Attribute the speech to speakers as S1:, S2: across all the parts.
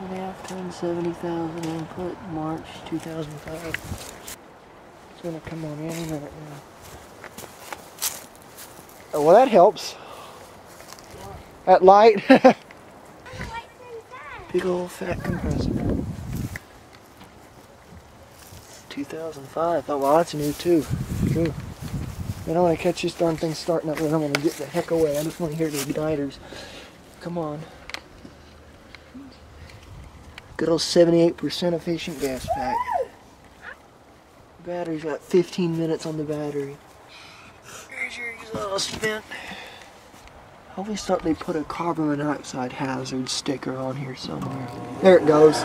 S1: And tons, 70,000 input, March 2005. It's gonna come on any minute now. Oh, well, that helps. That light. Big old fat compressor. 2005. Oh, well, that's new too. True. I don't want to catch this darn thing starting up, then I'm going to get the heck away. I just want to hear the igniters. Come on. Good old 78% efficient gas pack. Battery's got 15 minutes on the battery. There's your exhaust vent. I always thought they put a carbon monoxide hazard sticker on here somewhere. There it goes.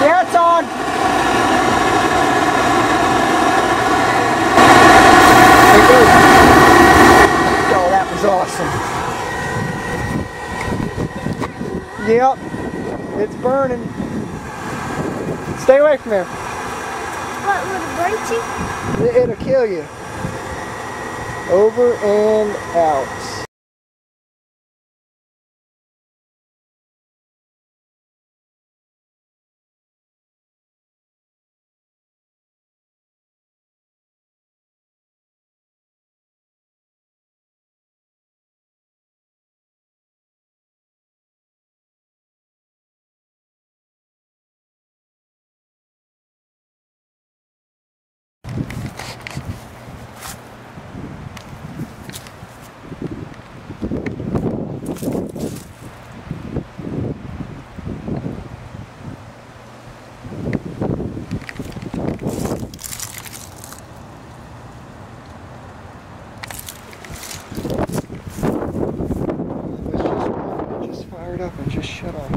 S1: Yeah, it's on. There it goes. Oh, that was awesome. Yep, it's burning. Stay away from there.
S2: What, would it break you?
S1: It'll kill you. Over and out. It just, it up and just shut off.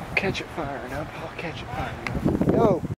S1: I'll catch it firing up. I'll catch it firing up. Go.